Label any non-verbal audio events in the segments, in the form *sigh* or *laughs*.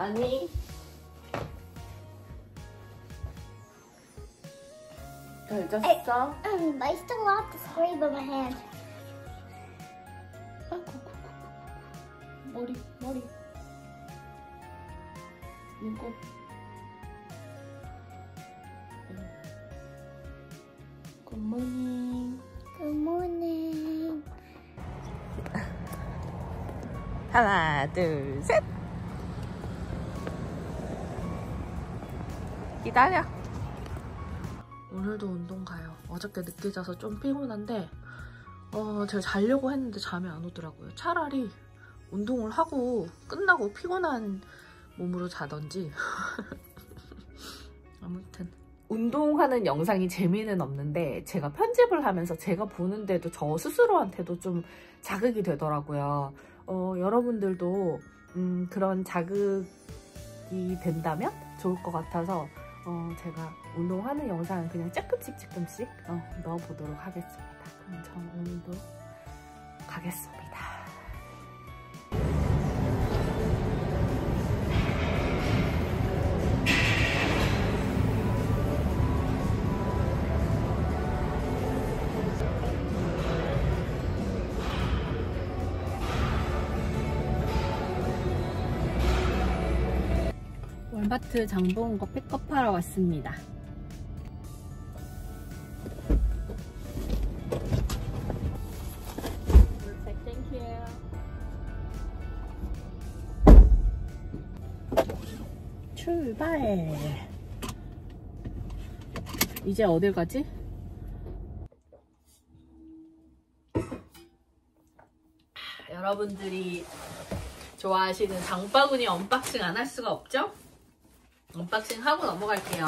아니. 잘 잤어? Um, I still have to scrape on my hand. 아이고, 머리, 머리. 이거. 굿모닝. Good morning. 하나, 둘, 셋. 기다려. 오늘도 운동 가요. 어저께 늦게 자서 좀 피곤한데, 어, 제가 자려고 했는데 잠이 안 오더라고요. 차라리 운동을 하고 끝나고 피곤한 몸으로 자던지. *laughs* 아무튼. 운동하는 영상이 재미는 없는데 제가 편집을 하면서 제가 보는데도 저 스스로한테도 좀 자극이 되더라고요. 어, 여러분들도 음, 그런 자극이 된다면 좋을 것 같아서 어, 제가 운동하는 영상은 그냥 조금씩 조금씩 어, 넣어보도록 하겠습니다. 그럼 전 오늘도 가겠습니다. 월마트 장본 거 픽업하러 왔습니다. 출발! 이제 어딜 가지? 여러분들이 좋아하시는 장바구니 unboxing 안 할 수가 없죠? unboxing 하고 넘어갈게요.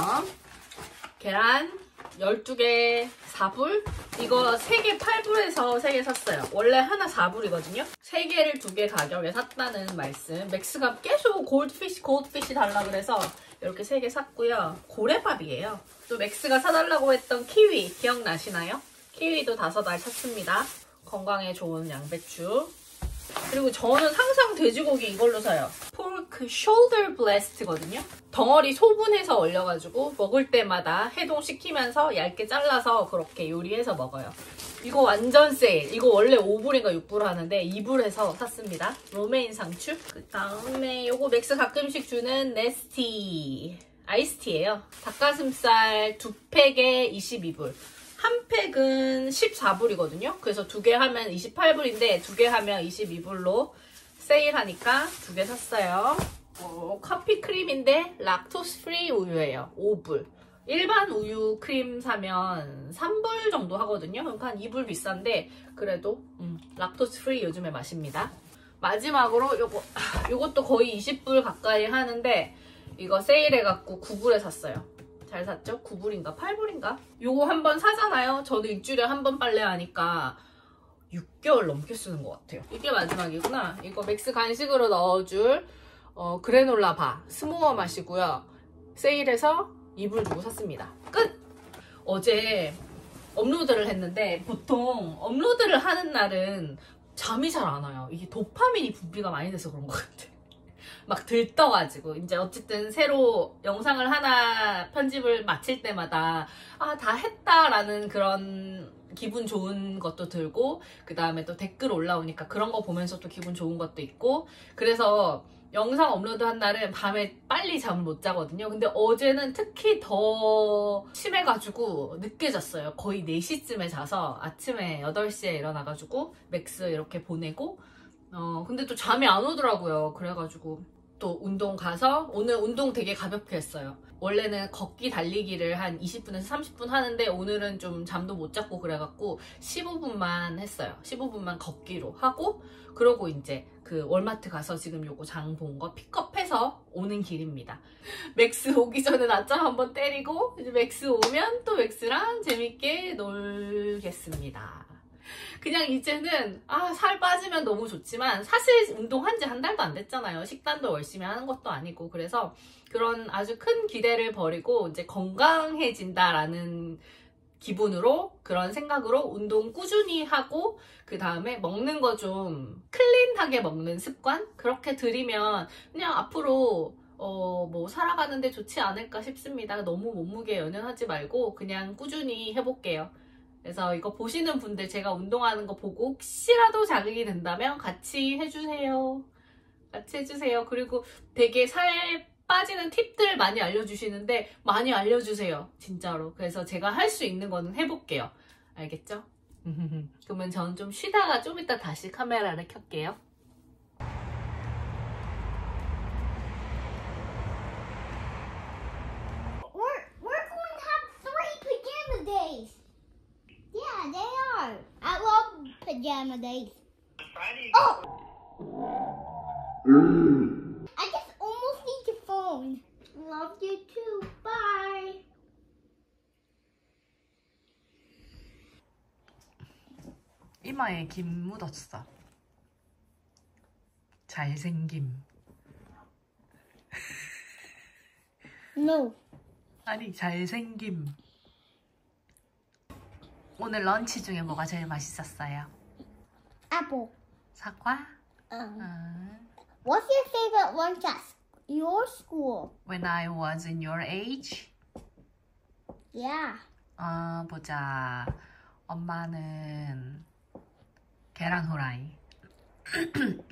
계란 12개 4불. 이거 3개 8불에서 3개 샀어요. 원래 하나 4불이거든요. 3개를 2개 가격에 샀다는 말씀. 맥스가 계속 Goldfish Goldfish 달라 그래서 이렇게 3개 샀고요. 고래밥이에요. 또 맥스가 사달라고 했던 키위 기억나시나요? 키위도 5알 샀습니다. 건강에 좋은 양배추. 그리고 저는 항상 돼지고기 이걸로 사요. pork shoulder blade roast거든요. 덩어리 소분해서 얼려가지고 먹을 때마다 해동시키면서 얇게 잘라서 그렇게 요리해서 먹어요. 이거 완전 세일. 이거 원래 5불인가 6불 하는데 2불에서 샀습니다. 로메인 상추. 그 다음에 요거 맥스 가끔씩 주는 Nestea 아이스티예요. 닭가슴살 두 팩에 22불. 한 팩은 14불이거든요. 그래서 두 개 하면 28불인데 두 개 하면 22불로 세일하니까 두 개 샀어요. 어, 커피 크림인데 lactose free 우유예요. 5불. 일반 우유 크림 사면 3불 정도 하거든요. 그러니까 한 2불 비싼데 그래도 음, lactose free 요즘에 마십니다. 마지막으로 요거 요것도 거의 20불 가까이 하는데 이거 세일해갖고 9불에 샀어요. 잘 샀죠? 9불인가 8불인가? 요거 한 번 사잖아요. 저도 일주일에 한 번 빨래하니까 6개월 넘게 쓰는 것 같아요. 이게 마지막이구나. 이거 맥스 간식으로 넣어줄 어, granola bar s'more 맛이고요. 세일해서 2불 주고 샀습니다. 끝! 어제 업로드를 했는데 보통 업로드를 하는 날은 잠이 잘 안 와요. 이게 도파민이 분비가 많이 돼서 그런 것 같아. 막 들떠가지고 이제 어쨌든 새로 영상을 하나 편집을 마칠 때마다 아 다 했다라는 그런 기분 좋은 것도 들고 그 다음에 또 댓글 올라오니까 그런 거 보면서 또 기분 좋은 것도 있고 그래서 영상 업로드 한 날은 밤에 빨리 잠을 못 자거든요. 근데 어제는 특히 더 심해가지고 늦게 잤어요. 거의 4시쯤에 자서 아침에 8시에 일어나가지고 맥스 이렇게 보내고 어 근데 또 잠이 안 오더라고요. 그래가지고 또 운동 가서 오늘 운동 되게 가볍게 했어요. 원래는 걷기 달리기를 한 20분에서 30분 하는데 오늘은 좀 잠도 못 잤고 그래갖고 15분만 했어요. 15분만 걷기로 하고 그러고 이제 그 월마트 가서 지금 요거 장 본 거 픽업해서 오는 길입니다. 맥스 오기 전에 낮잠 한번 때리고 이제 맥스 오면 또 맥스랑 재밌게 놀겠습니다. 그냥 이제는 아 살 빠지면 너무 좋지만 사실 운동한 지 한 달도 안 됐잖아요. 식단도 열심히 하는 것도 아니고 그래서 그런 아주 큰 기대를 버리고 이제 건강해진다라는 기분으로 그런 생각으로 운동 꾸준히 하고 그 다음에 먹는 거 좀 클린하게 먹는 습관 그렇게 들이면 그냥 앞으로 어, 뭐 살아가는데 좋지 않을까 싶습니다. 너무 몸무게 연연하지 말고 그냥 꾸준히 해볼게요. 그래서 이거 보시는 분들 제가 운동하는 거 보고 혹시라도 자극이 된다면 같이 해주세요. 같이 해주세요. 그리고 되게 살 빠지는 팁들 많이 알려주시는데 많이 알려주세요. 진짜로. 그래서 제가 할 수 있는 거는 해볼게요. 알겠죠? *laughs* 그러면 저는 좀 쉬다가 좀 이따 다시 카메라를 켤게요. We're we're going to have three pajama days. Yeah, they are. I love pajama days. Friday. Oh. I just almost need your phone. Love you too. Bye. 이마에 김 묻었어. 잘생김. No. 아니, 잘생김. 오늘 런치 중에 뭐가 제일 맛있었어요? Apple. 사과? Um, 음. what's your favorite lunch at s- your school? When I was in your age? Yeah. 어, 보자. 엄마는 계란 후라이. *coughs*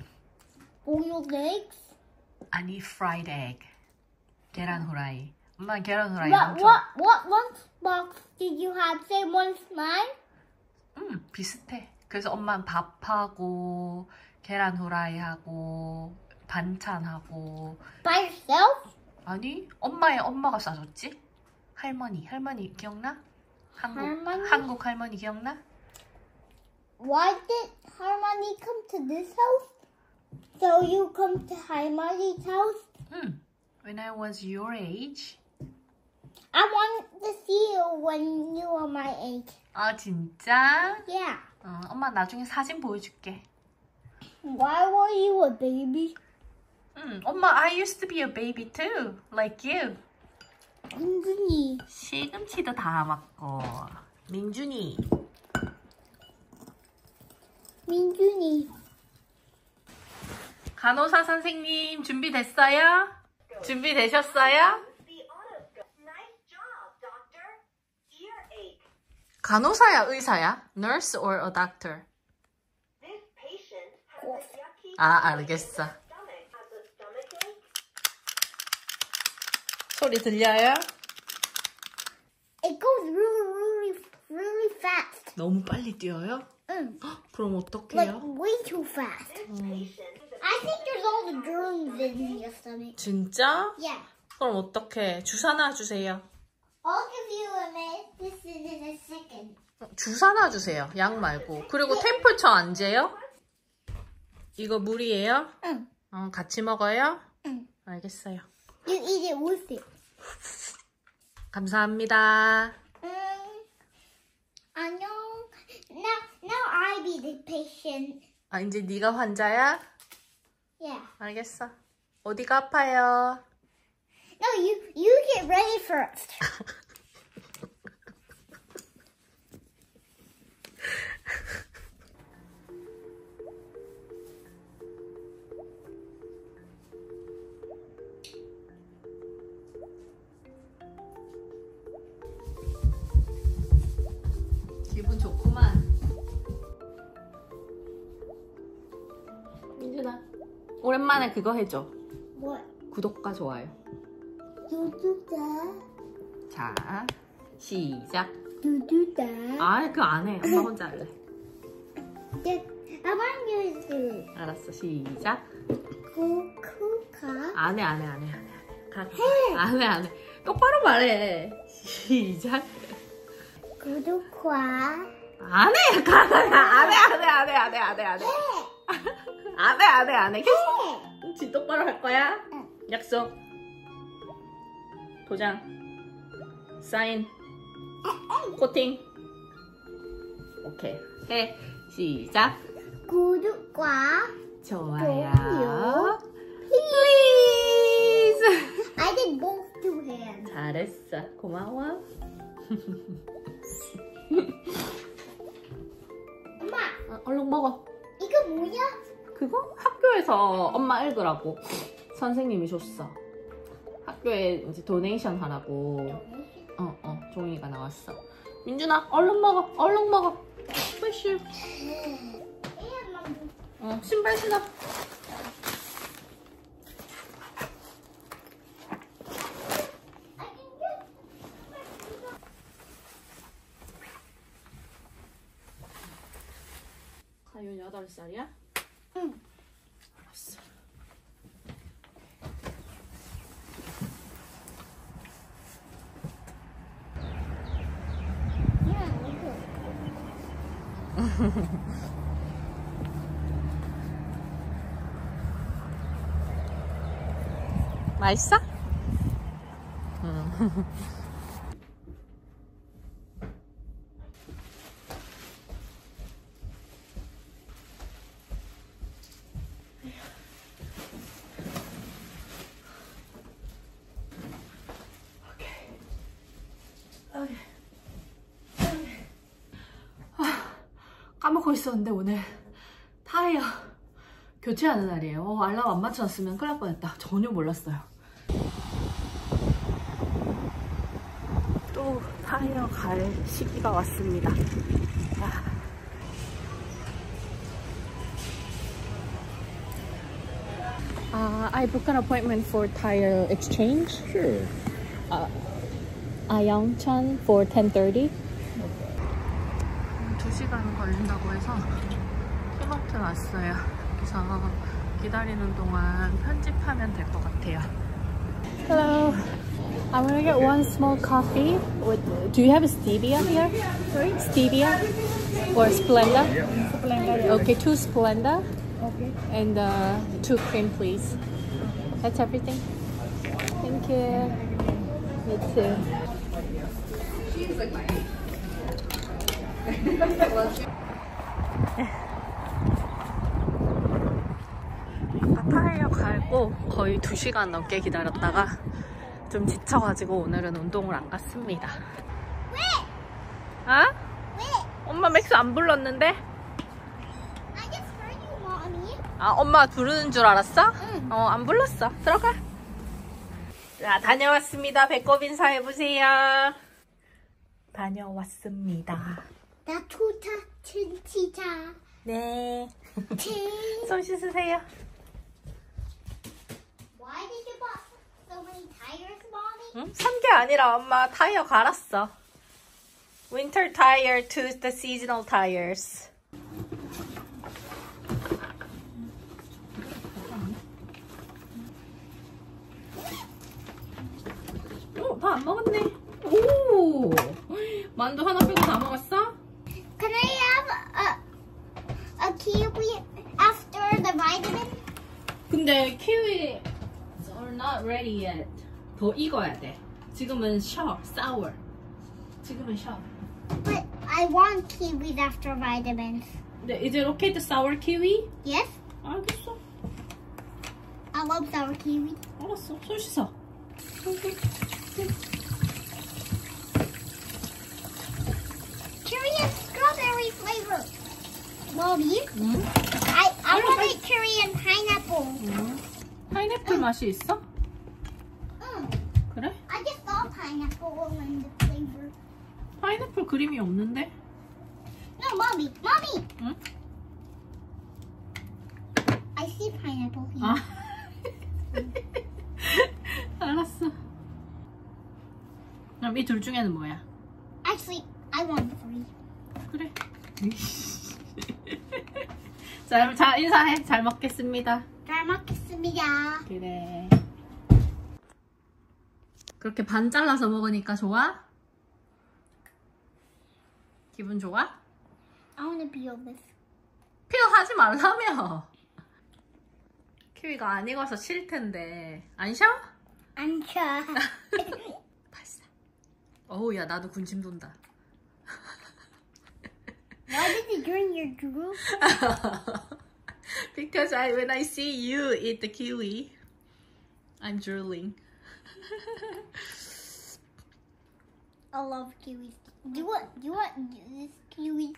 Boiled eggs. 아니, fried egg. 계란 후라이. 엄마는 계란 후라이 What 엄청. what what lunch box did you have? Same one as mine? 음, 비슷해. 그래서 엄마는 밥하고 계란 후라이하고 반찬하고 By yourself? 아니 엄마의 엄마가 싸줬지? 할머니 할머니 기억나? 한국 할머니? 한국 할머니 기억나? Why did Harmony come to this house? So you come to Harmony's house? 음. When I was your age. I want to see you when you are my age. 아 진짜? Yeah. 어, 엄마 나중에 사진 보여줄게. Why were you a baby? 음, 엄마 I used to be a baby too, like you. 은근히. 시금치도 다 먹고. 민준이. 민준이. 간호사 선생님 준비됐어요? 준비되셨어요? 간호사야, 의사야? Nurse or a doctor? This patient has a yucky 아, 알겠어. 소리 들려요? It goes really, really, really fast. 너무 빨리 뛰어요? Mm. 그럼 Like 어떡해요? way too fast. I think there's all the germs in your stomach. 진짜? Yeah. 그럼 어떡해? 주사 놔주세요. I'll give you a minute. This is in a second. 주사 놔주세요. 약 말고. 그리고 템플처 안 재요? 이거 물이에요? 응. 어, 같이 먹어요? 응. 알겠어요. With it. 감사합니다. Um, I know. Now, now I be the patient. 아, 이제 네가 환자야? Yeah. 알겠어. 어디가 아파요? No, you you get ready first. 오랜만에 그거 해줘. What? 구독과 좋아요. That. 자, 시작. That. 아, 그거 안 해. 엄마 혼자 할래. It. 알았어, 시작. Car. 안 해, 안 해, 안 해, 안 해. 안 해. 안 해, 안 해. 똑바로 말해. 시작. 구독과 안 해, 가. 안 해, 안 해, 안 해, 안 해, 안 해, 안 해. 안 해, 안 해, 안 해. 계속. 지 똑바로 할 거야? 응. 약속. 도장. 사인. 코팅. 오케이. 해. 시작. 구독과 좋아요. Please. I did both two hands. 잘했어. 고마워. 엄마, 어, 얼른 먹어. 이거 뭐야? 그거 학교에서 엄마 읽으라고 선생님이 줬어. 학교에 이제 도네이션 하라고 어, 어, 종이가 나왔어. 민준아, 얼른 먹어, 얼른 먹어. 푸쉬. 어, 신발 신어. 가윤 8살이야? 응. 알았어. 맛있어? 까 *laughs* 먹고 있었는데 오늘 타이어 교체하는 날이에요. 어, 알람 안 맞춰놨으면 큰일 날 뻔했다. 전혀 몰랐어요. 또 타이어 갈 시기가 왔습니다. 아. Uh, I booked an appointment for tire exchange. Sure. Uh, 아영천 for 10:30. 2시간 걸린다고 해서 키마트 왔어요. 그래서 기다리는 동안 편집하면 될 것 같아요. Hello. I'm gonna get one small coffee. With, do you have a stevia here? Sorry? Stevia or Splenda? Splenda. Okay, two Splenda. Okay. And uh, two cream, please. That's everything. Thank you. Me too. 타 타이어 갈고 거의 2시간 넘게 기다렸다가 좀 지쳐가지고 오늘은 운동을 안 갔습니다. 왜? 아? 왜? 엄마 맥스 안 불렀는데? I just heard you, mommy. 아, 엄마 부르는 줄 알았어? 응. 어, 안 불렀어. 들어가. 자, 다녀왔습니다. 배꼽 인사해보세요. 다녀왔습니다. 나 투타 춘치자. 네. 친. 손 씻으세요. Why did you buy so many tires, mommy? 응? 산게 아니라 엄마 타이어 갈았어. Winter tire to the seasonal tires. 오, 다 안 먹었네. 오, 만두 하나 빼고 다 먹었어? Can I have a a kiwi after the vitamin? 근데 키위 are not ready yet. 더 익어야 돼. 지금은 sharp, sour. 지금은 sharp. But I want kiwis after vitamins. 근데 is it okay to sour kiwi? Yes, 알겠어. I love sour kiwi. 알았어. 손 씻어. Cherry and strawberry flavor. Mommy, 응? I I Hello, want hi. it cherry and pineapple. 응. 파인애플 맛이 있어? 파인애플 그림이 없는데? No, mommy, mommy. 응? I see pineapple here. 아. *laughs* 알았어. 그럼 이 둘 중에는 뭐야? Actually, I want three. 그래. *laughs* 자, 자 인사해. 잘 먹겠습니다. 잘 먹겠습니다. 그래. 그렇게 반 잘라서 먹으니까 좋아? 기분 좋아? I want to peel this. 필요하지 말라며. 키위가 안 익어서 실 텐데. 안 셔? 안 쳐. 발사. 어우, 야, 나도 군침 돈다. Why did you drink your drool? Because I, when I see you eat the kiwi, I'm drooling. I love kiwis. Do you want, do you want this kiwi?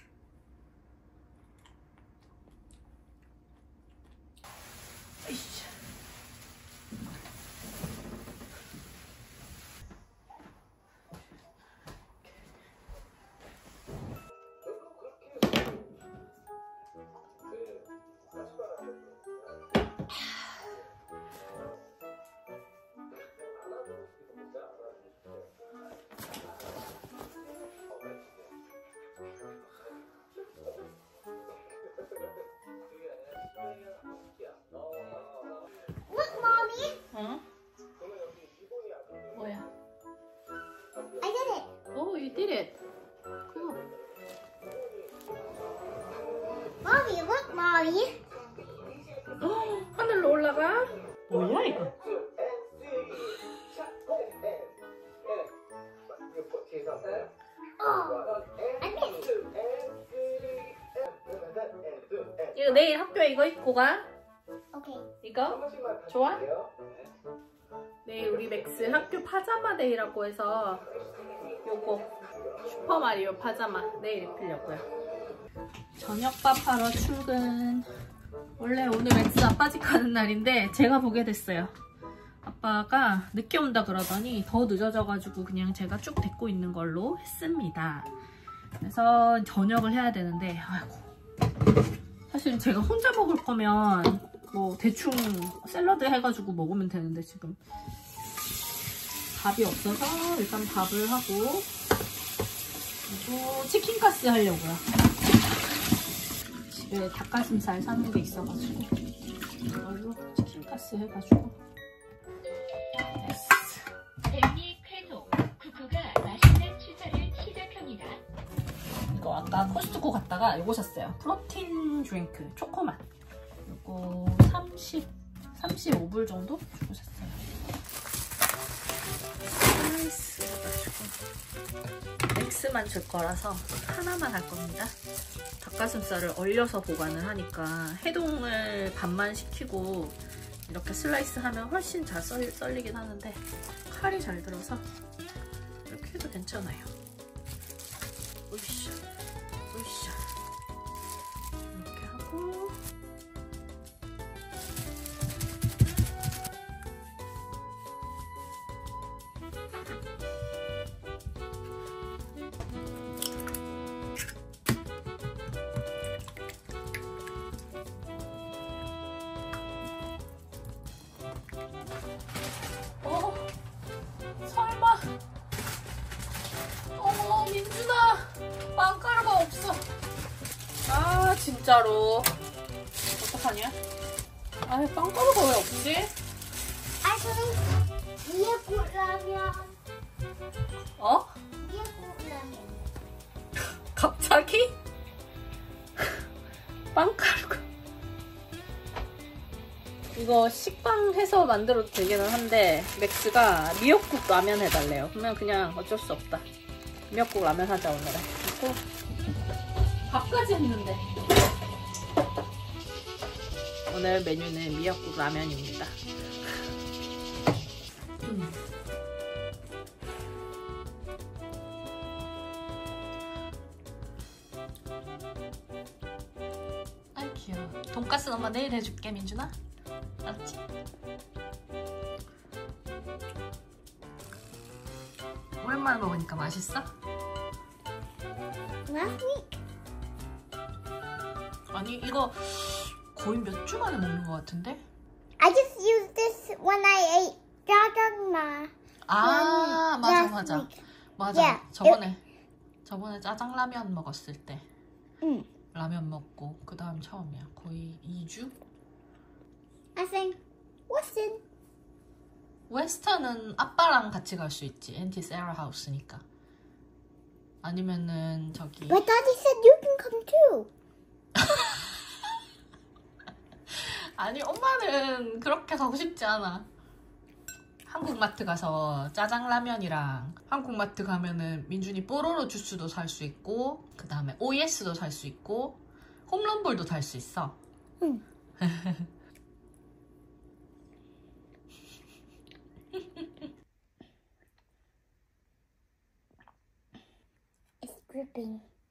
이거 내일 학교에 이거 입고 가. Okay. 이거? 좋아? 내일 우리 맥스 학교 파자마 day라고 해서 요거 슈퍼마리오 파자마 내일 입히려고요. 저녁밥 하러 출근. 원래 오늘 맥스 아빠 집 가는 날인데 제가 보게 됐어요. 아빠가 늦게 온다 그러더니 더 늦어져가지고 그냥 제가 쭉 데리고 있는 걸로 했습니다. 그래서 저녁을 해야 되는데 아이고 사실 제가 혼자 먹을 거면 뭐 대충 샐러드 해가지고 먹으면 되는데 지금 밥이 없어서 일단 밥을 하고 그리고 치킨 가스 하려고요. 집에 닭가슴살 사는 게 있어가지고 이걸로 치킨 가스 해가지고 아까 코스트코 갔다가 이거 샀어요. 프로틴 드링크 초코맛. 이거 30, 35불 정도 주고 샀어요. Nice. 맥스만 줄 거라서 하나만 할 겁니다. 닭가슴살을 얼려서 보관을 하니까 해동을 반만 시키고 이렇게 슬라이스 하면 훨씬 잘 썰, 썰리긴 하는데 칼이 잘 들어서 이렇게 해도 괜찮아요. 으쌰. 으 진짜로. 어떡하냐? 아, 빵가루가 왜 없지? I think 미역국 라면. 어? 미역국 라면. 갑자기? 빵가루가. 이거 식빵 해서 만들어도 되기는 한데 맥스가 미역국 라면 해달래요. 그러면 그냥 어쩔 수 없다. 미역국 라면 하자 오늘은. 그리고 밥까지 했는데. 오늘 메뉴는 미역국 라면입니다. 음. 아 귀여워. 돈까스는 엄마 내일 해줄게 민준아. 알았지? 오랜만에 먹으니까 맛있어? Last week. 아니 이거 거의 몇 주 만에 먹는 것 같은데? I just used this when I ate jajangma. 아 Um, 맞아 맞아. 맞아 Yeah, 저번에 저번에 짜장라면 먹었을 때 Mm. 라면 먹고 그 다음 처음이야 거의 2주? I think, Weston. 웨스턴은 아빠랑 같이 갈 수 있지 엔티 세라 하우스니까 아니면은 저기 But Daddy said you can come too. 아니 엄마는 그렇게 가고 싶지 않아. 한국마트 가서 짜장라면이랑 한국마트 가면은 민준이 뽀로로 주스도 살 수 있고 그 다음에 OS도 살 수 있고 홈런볼도 살 수 있어. 응. *laughs*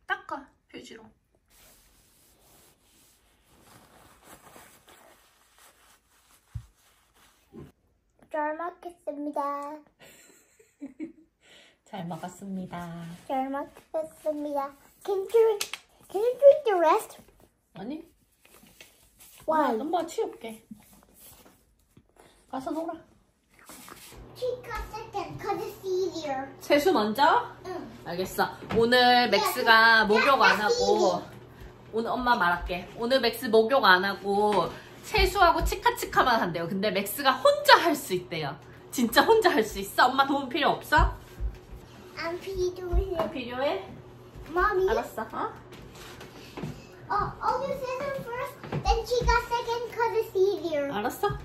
닦아 휴지로 잘 먹겠습니다. *laughs* 잘 먹었습니다 잘 먹겠습니다. Can you? Can you drink the rest? 아니 Why? 엄마 치울게 가서 놀아. 세수 먼저? 응. 알겠어. 오늘 맥스가 목욕 안 하고 오늘 엄마 말할게. 오늘 맥스 목욕 안 하고 세수하고 치카치카만 한대요. 근데 맥스가 혼자 할 수 있대요. 진짜 혼자 할 수 있어? 엄마 도움 필요 없어? I'm doing 안 필요해? Mommy. 알았어. 어? Oh, I'll do scissors first. Then she got second because it's easier. 알았어.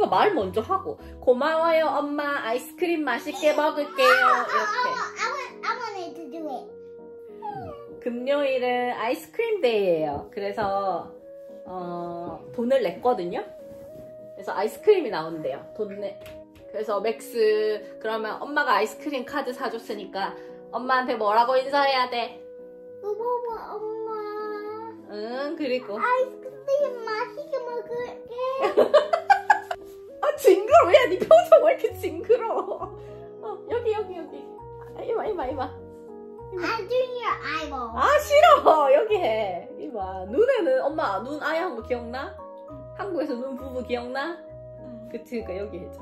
어, 그거 말 먼저 하고. 고마워요, 엄마. 아이스크림 맛있게 먹을게요. 이렇게. I, want, I wanted to do it. 금요일은 아이스크림 day예요. 그래서 어, 돈을 냈거든요. 그래서 아이스크림이 나온대요. 돈 내. 그래서 맥스 그러면 엄마가 아이스크림 카드 사줬으니까 엄마한테 뭐라고 인사해야 돼? 엄마, 엄마. 응 그리고 아이스크림 맛있게 먹을게. *laughs* 아 징그러워. 야 네 표정 왜 이렇게 징그러워? 어, 여기 여기 여기. 아, 이마 I'm doing your eyeball. 아 싫어. 여기 해. 이봐. 눈에는 엄마 눈 아예 한 거 기억나? 한국에서 눈 부부 기억나? 그치 그러니까 여기 해줘.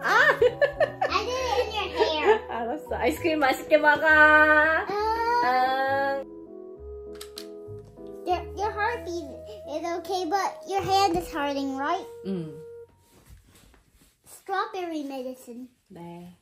I did it in your hair. 알았어. 아이스크림 맛있게 먹어. 응. your, your heartbeat is okay, but your hand is hurting, right? 응. Strawberry medicine. 네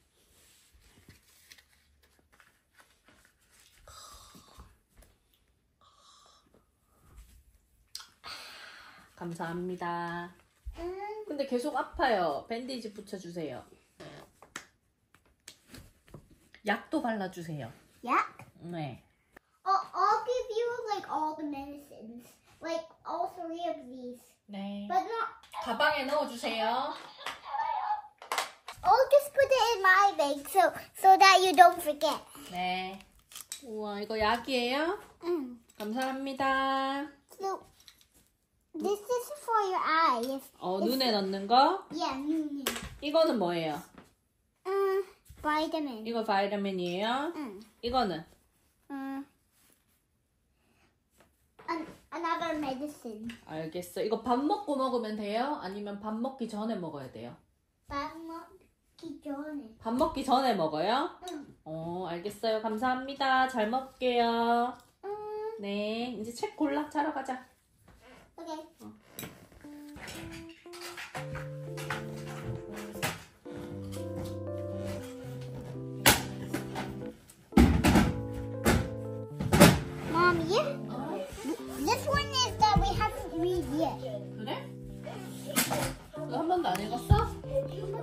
감사합니다 Mm, 근데 계속 아파요 밴디지 붙여주세요 약도 발라주세요 yeah. 네 I'll, I'll give you like all the medicines, like all three of these, 네. but not. 가방에 넣어 주세요. I'll just put it in my bag so so that you don't forget. 네. 우와, 이거 약이에요? Mm. 감사합니다. So this is for your eyes. 어, 눈에 넣는 거? Yeah, mm, 이거는 뭐예요? uh, vitamin. 이거 바이타민이에요? Mm. 이거는? Uh, an, another medicine. 알겠어. 이거 밥 먹고 먹으면 돼요? 아니면 밥 먹기 전에 먹어야 돼요? 밥 먹기 전에. 밥 먹기 전에 먹어요? 응. 어, 알겠어요. 감사합니다. 잘 먹을게요. 음, 네. 이제 책 골라. 자러 가자. okay. Mom, yet. 그래? 너 한 번도 안 읽었어?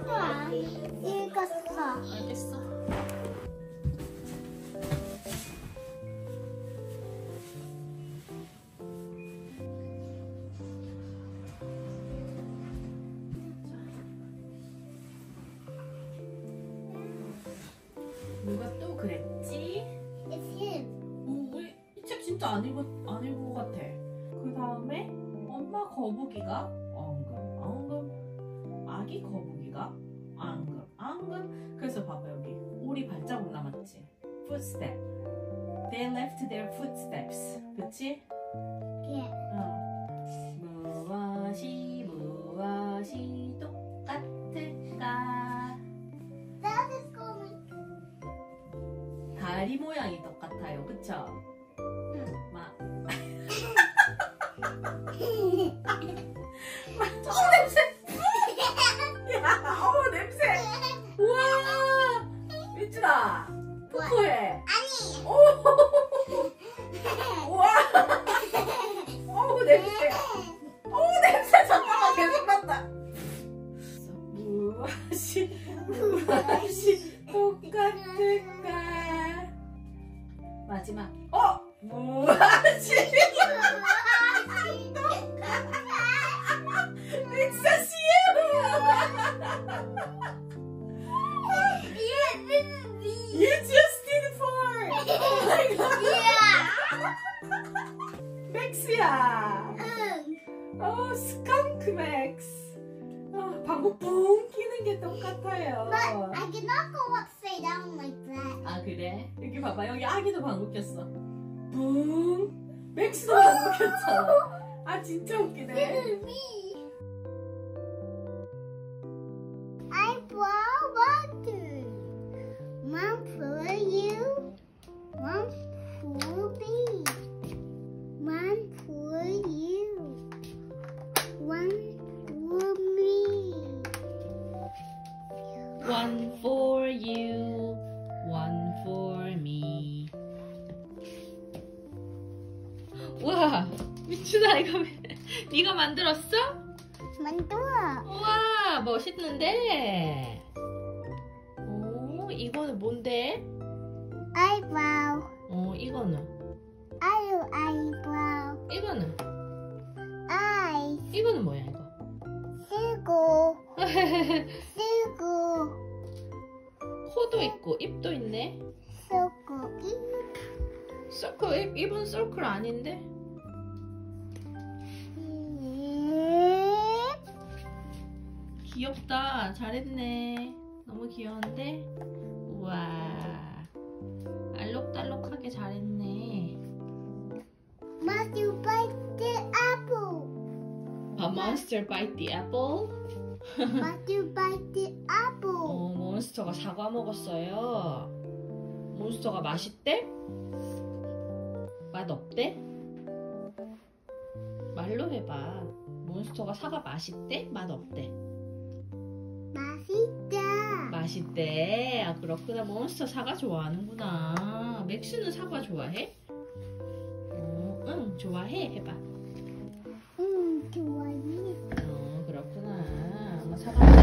아, 읽었어. 알겠어. 누가 또 그랬지? It's him. 오, 이책 진짜 안 읽었 안 읽은 것 같아. 그 다음에 엄마 거북이가? 엉금 엉금. 아기 거북이가? 앙금 앙금. 그래서 봐봐 여기. 우리 발자국 남았지? Footstep. They left their footsteps. 그치? 예. 어. 무엇이 무엇이 똑같을까? 다리 모양이 똑같아요. 그쵸? 무엇이 똑같을까? 마지막. 어! 씨유! You just did fart! Oh my god! 맥스야! 어, 스컹크 맥스! 어, 방구 뿡 끼는 게 똑같아요. 여기 아기도 방구 꼈어. 뿡 맥스도 방구 꼈잖아. 아 진짜 웃기네 미춘아 이거 왜 네가 만들었어? 만들어. 우와 멋있는데 오 이거는 뭔데? Eyebrow. 어 이거는 잘했네. 너무 귀여운데? 우와. 알록달록하게 잘했네. Must you bite the apple? A monster bite the apple? Must you bite the apple? 어, 몬스터가 사과 먹었어요. 몬스터가 맛있대? 맛 없대? 말로 해봐. 몬스터가 사과 맛있대? 맛 없대? 맛있다. 맛있대. 아 그렇구나. 몬스터 사과 좋아하는구나. 맥스는 사과 좋아해? 어, 응 좋아해. 해봐. 응 좋아해. 어 그렇구나. 엄마 사과.